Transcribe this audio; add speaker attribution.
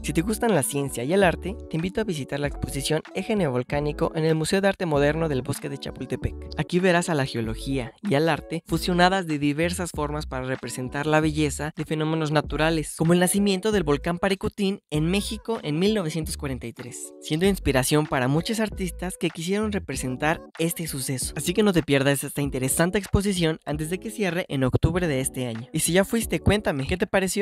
Speaker 1: Si te gustan la ciencia y el arte, te invito a visitar la exposición Eje Neovolcánico en el Museo de Arte Moderno del Bosque de Chapultepec. Aquí verás a la geología y al arte fusionadas de diversas formas para representar la belleza de fenómenos naturales, como el nacimiento del volcán Paricutín en México en 1943, siendo inspiración para muchos artistas que quisieron representar este suceso. Así que no te pierdas esta interesante exposición antes de que cierre en octubre de este año. Y si ya fuiste, cuéntame, ¿qué te pareció?